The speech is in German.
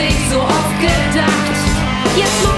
sich so oft gedacht. Jetzt